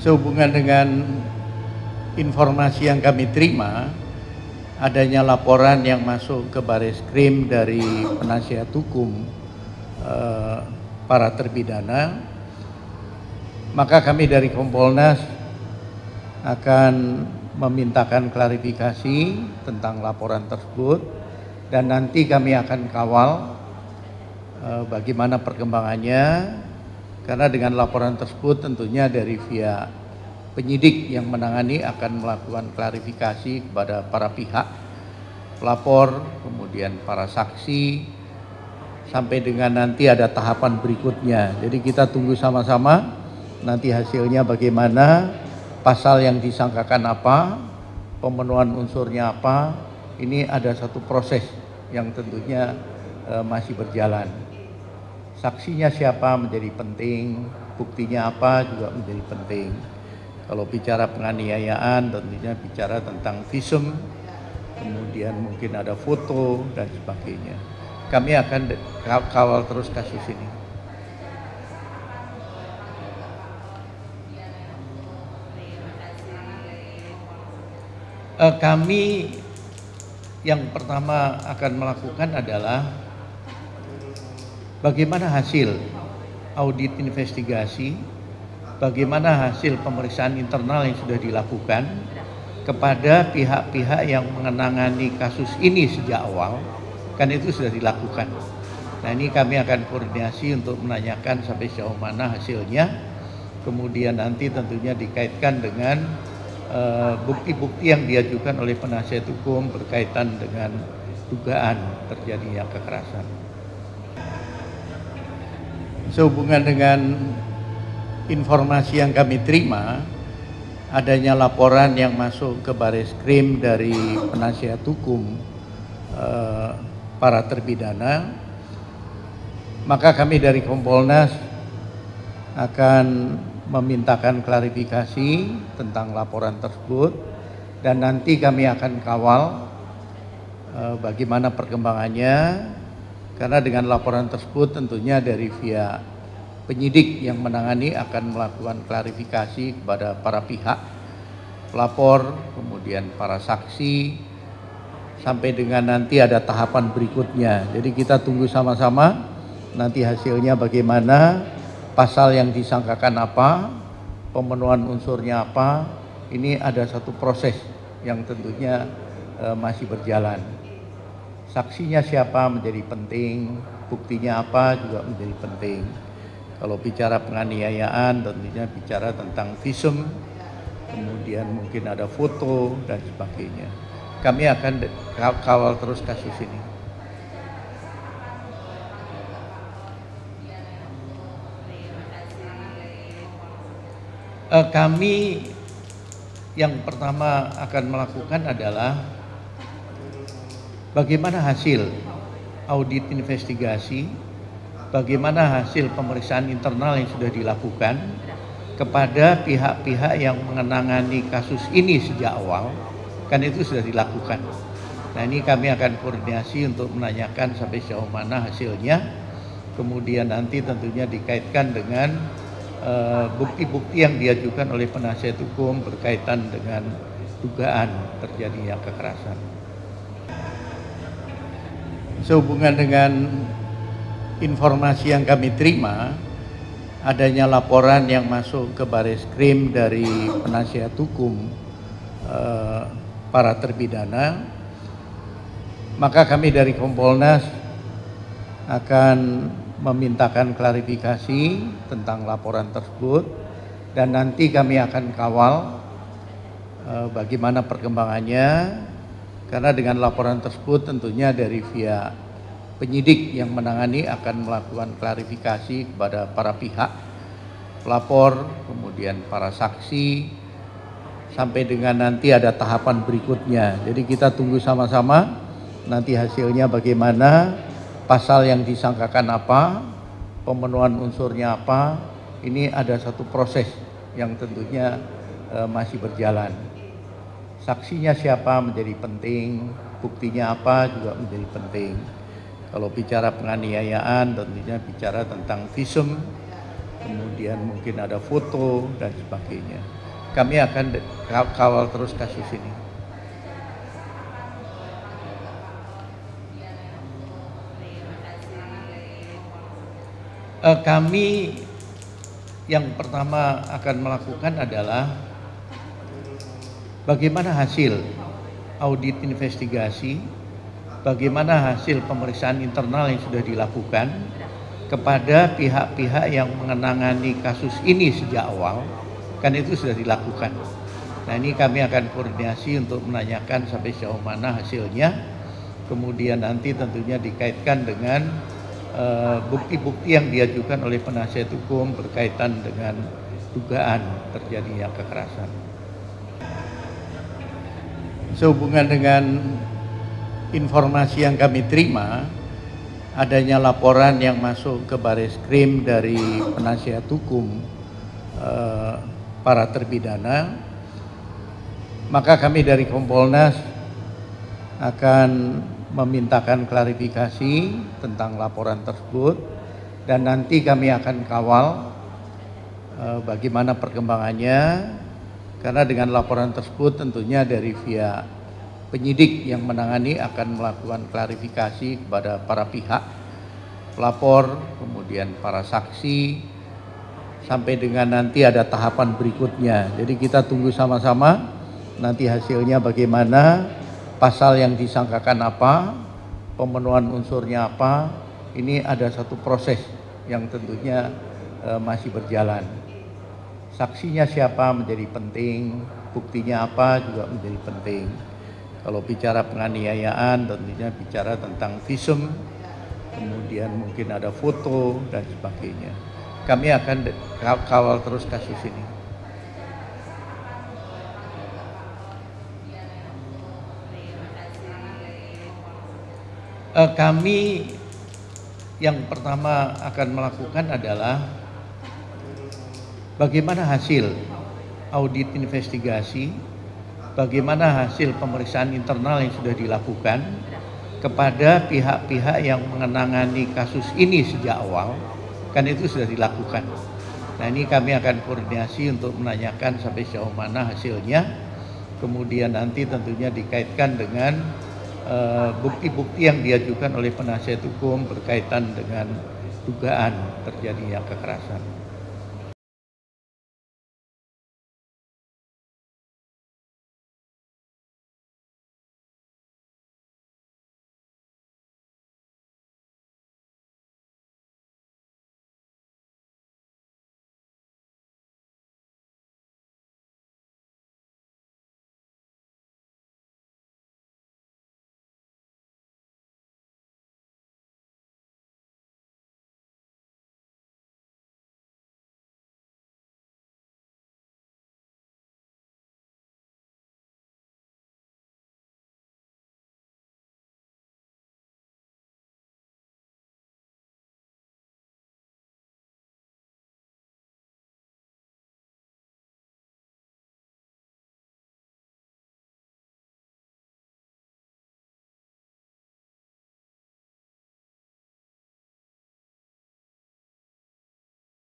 Sehubungan dengan informasi yang kami terima, adanya laporan yang masuk ke baris krim dari penasihat hukum eh, para terpidana, maka kami dari Kompolnas akan memintakan klarifikasi tentang laporan tersebut dan nanti kami akan kawal eh, bagaimana perkembangannya karena dengan laporan tersebut tentunya dari via penyidik yang menangani akan melakukan klarifikasi kepada para pihak, pelapor, kemudian para saksi, sampai dengan nanti ada tahapan berikutnya. Jadi kita tunggu sama-sama nanti hasilnya bagaimana, pasal yang disangkakan apa, pemenuhan unsurnya apa, ini ada satu proses yang tentunya eh, masih berjalan saksinya siapa menjadi penting, buktinya apa juga menjadi penting. Kalau bicara penganiayaan tentunya bicara tentang visum, kemudian mungkin ada foto dan sebagainya. Kami akan kawal terus kasus ini. Eh, kami yang pertama akan melakukan adalah bagaimana hasil audit investigasi, bagaimana hasil pemeriksaan internal yang sudah dilakukan kepada pihak-pihak yang mengenangani kasus ini sejak awal, kan itu sudah dilakukan. Nah ini kami akan koordinasi untuk menanyakan sampai sejauh mana hasilnya, kemudian nanti tentunya dikaitkan dengan eh, bukti-bukti uh, yang diajukan oleh penasihat hukum berkaitan dengan dugaan terjadinya kekerasan sehubungan dengan informasi yang kami terima adanya laporan yang masuk ke baris krim dari penasihat hukum eh, para terpidana maka kami dari Kompolnas akan memintakan klarifikasi tentang laporan tersebut dan nanti kami akan kawal eh, bagaimana perkembangannya karena dengan laporan tersebut tentunya dari via penyidik yang menangani akan melakukan klarifikasi kepada para pihak, pelapor, kemudian para saksi, sampai dengan nanti ada tahapan berikutnya. Jadi kita tunggu sama-sama nanti hasilnya bagaimana, pasal yang disangkakan apa, pemenuhan unsurnya apa, ini ada satu proses yang tentunya e, masih berjalan saksinya siapa menjadi penting, buktinya apa juga menjadi penting. Kalau bicara penganiayaan tentunya bicara tentang visum, kemudian mungkin ada foto dan sebagainya. Kami akan kawal terus kasus ini. Eh, kami yang pertama akan melakukan adalah bagaimana hasil audit investigasi, bagaimana hasil pemeriksaan internal yang sudah dilakukan kepada pihak-pihak yang mengenangani kasus ini sejak awal, kan itu sudah dilakukan. Nah ini kami akan koordinasi untuk menanyakan sampai sejauh mana hasilnya, kemudian nanti tentunya dikaitkan dengan eh, bukti-bukti uh, yang diajukan oleh penasihat hukum berkaitan dengan dugaan terjadinya kekerasan sehubungan dengan informasi yang kami terima adanya laporan yang masuk ke baris krim dari penasihat hukum eh, para terpidana maka kami dari Kompolnas akan memintakan klarifikasi tentang laporan tersebut dan nanti kami akan kawal eh, bagaimana perkembangannya karena dengan laporan tersebut tentunya dari via penyidik yang menangani akan melakukan klarifikasi kepada para pihak, pelapor, kemudian para saksi, sampai dengan nanti ada tahapan berikutnya. Jadi kita tunggu sama-sama nanti hasilnya bagaimana, pasal yang disangkakan apa, pemenuhan unsurnya apa, ini ada satu proses yang tentunya e, masih berjalan saksinya siapa menjadi penting, buktinya apa juga menjadi penting. Kalau bicara penganiayaan tentunya bicara tentang visum, kemudian mungkin ada foto dan sebagainya. Kami akan kawal terus kasus ini. Uh, kami yang pertama akan melakukan adalah bagaimana hasil audit investigasi, bagaimana hasil pemeriksaan internal yang sudah dilakukan kepada pihak-pihak yang mengenangani kasus ini sejak awal, kan itu sudah dilakukan. Nah ini kami akan koordinasi untuk menanyakan sampai sejauh mana hasilnya, kemudian nanti tentunya dikaitkan dengan Eh, bukti-bukti uh, yang diajukan oleh penasihat hukum berkaitan dengan dugaan terjadinya kekerasan. Sehubungan dengan informasi yang kami terima, adanya laporan yang masuk ke baris krim dari penasihat hukum uh, para terpidana, maka kami dari Kompolnas akan memintakan klarifikasi tentang laporan tersebut dan nanti kami akan kawal uh, bagaimana perkembangannya karena dengan laporan tersebut tentunya dari via penyidik yang menangani akan melakukan klarifikasi kepada para pihak pelapor kemudian para saksi sampai dengan nanti ada tahapan berikutnya jadi kita tunggu sama-sama nanti hasilnya bagaimana pasal yang disangkakan apa, pemenuhan unsurnya apa, ini ada satu proses yang tentunya e, masih berjalan. Saksinya siapa menjadi penting, buktinya apa juga menjadi penting. Kalau bicara penganiayaan tentunya bicara tentang visum, kemudian mungkin ada foto dan sebagainya. Kami akan kawal terus kasus ini. uh, kami yang pertama akan melakukan adalah bagaimana hasil audit investigasi, bagaimana hasil pemeriksaan internal yang sudah dilakukan kepada pihak-pihak yang mengenangani kasus ini sejak awal, kan itu sudah dilakukan. Nah ini kami akan koordinasi untuk menanyakan sampai sejauh mana hasilnya, kemudian nanti tentunya dikaitkan dengan Eh, bukti-bukti yang diajukan oleh penasihat hukum berkaitan dengan dugaan terjadinya kekerasan.